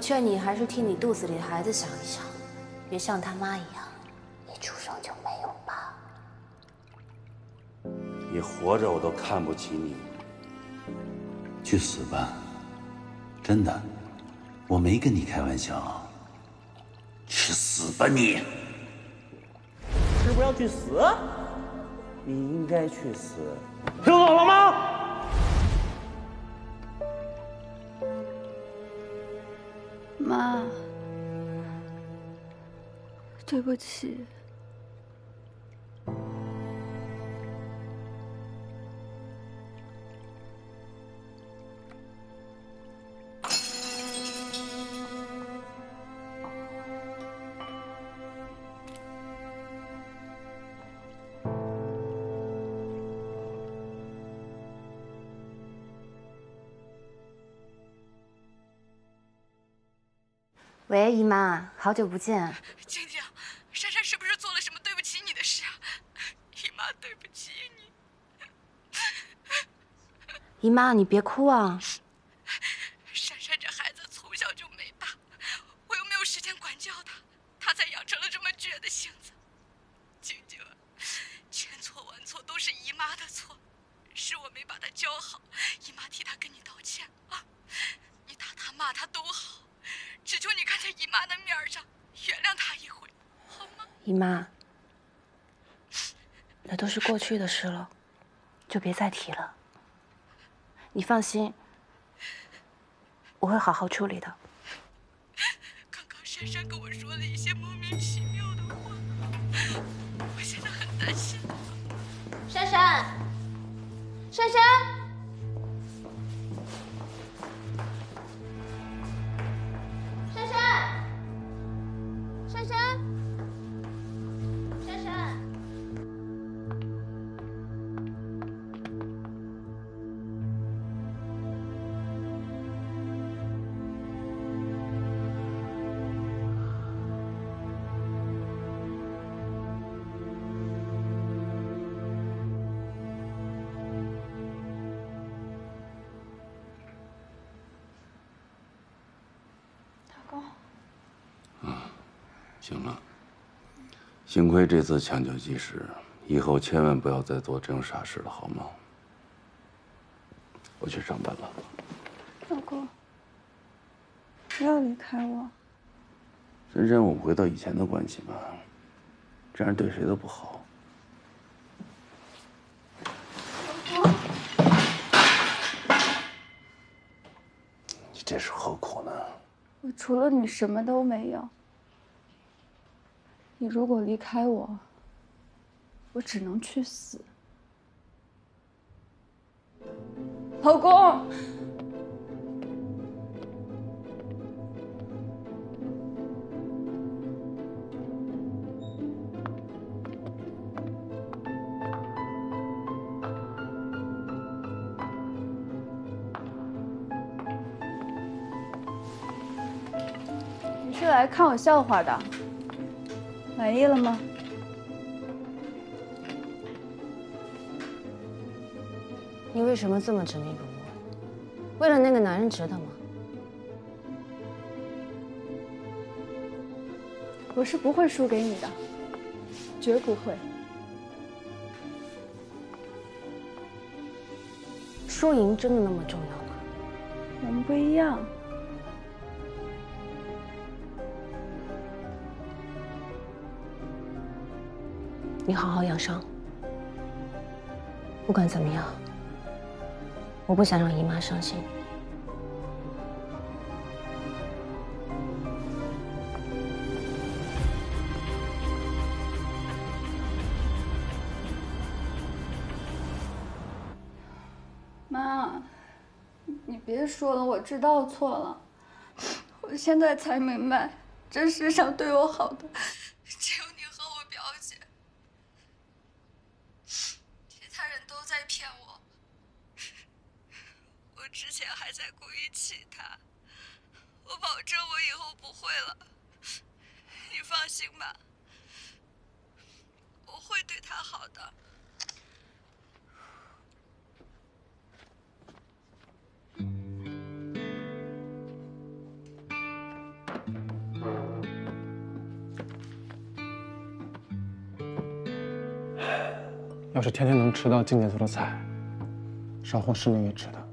我劝你还是替你肚子里的孩子想一想，别像他妈一样，一出生就没有爸。你活着我都看不起你，去死吧！真的，我没跟你开玩笑。去死吧你！是不是要去死？你应该去死，听懂了吗？妈，对不起。喂，姨妈，好久不见。静静，珊珊是不是做了什么对不起你的事啊？姨妈对不起你。姨妈，你别哭啊。珊珊这孩子从小就没爸，我又没有时间管教她，她才养成了这么倔的性子。静静，千错万错都是姨妈的错，是我没把她教好，姨妈替她跟你道歉啊。你打她骂她都好。只求你看在姨妈的面上，原谅她一回，好吗？姨妈，那都是过去的事了，就别再提了。你放心，我会好好处理的。刚刚珊珊跟我说了一些莫名其妙的话，我现在很担心。珊珊，珊珊。行了，幸亏这次抢救及时，以后千万不要再做这种傻事了，好吗？我去上班了。老公，不要离开我。珊珊，我们回到以前的关系吧，这样对谁都不好。老公，你这是何苦呢？我除了你什么都没有。你如果离开我，我只能去死。老公，是来看我笑话的？满意了吗？你为什么这么执迷不悟？为了那个男人值得吗？我是不会输给你的，绝不会。输赢真的那么重要吗？我们不一样。你好好养伤。不管怎么样，我不想让姨妈伤心。妈，你别说了，我知道错了。我现在才明白，这世上对我好的只有。骗我。我之前还在故意气他我保证我以后不会了。你放心吧我会对他好的。要是天天能吃到静姐做的菜，少活十年也值得。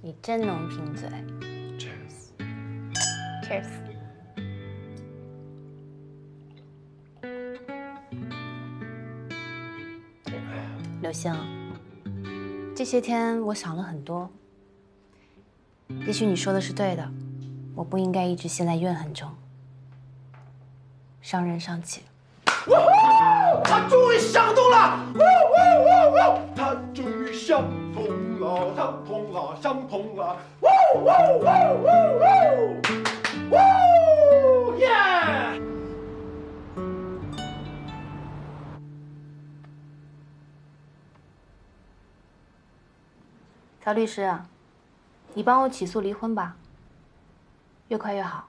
你真能贫嘴。Cheers。Cheers。刘星，这些天我想了很多。也许你说的是对的，我不应该一直陷在怨恨中，伤人伤己。他终于想呜呜呜呜，他终于想通了，想通了，想通了，呜呜呜呜呜，呜耶！曹律师啊，你帮我起诉离婚吧，越快越好，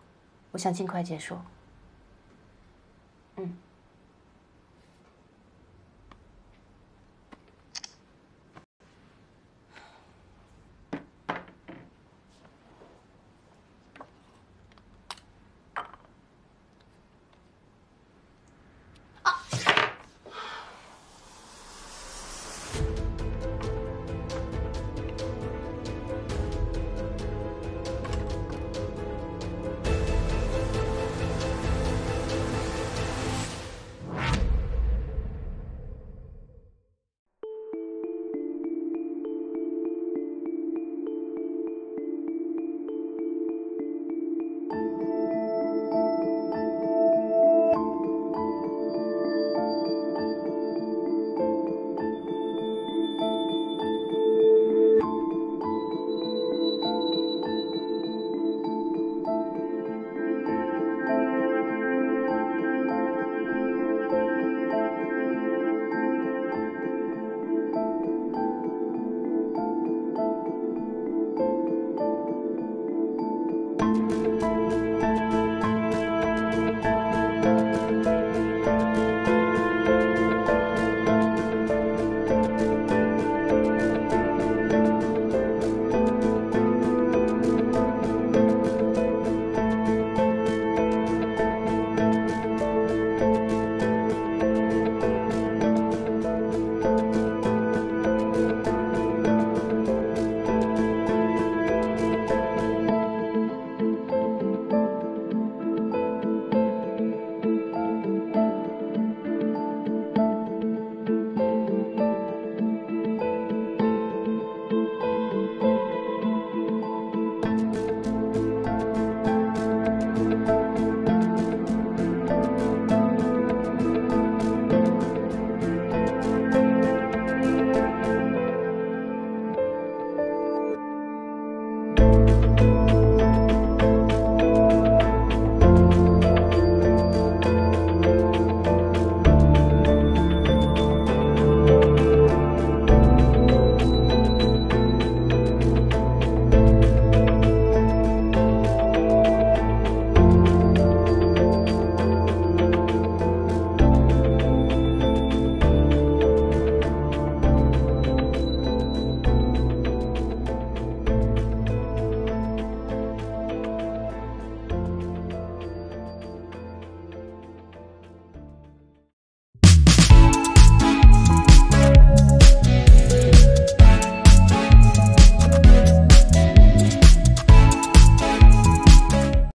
我想尽快结束。嗯。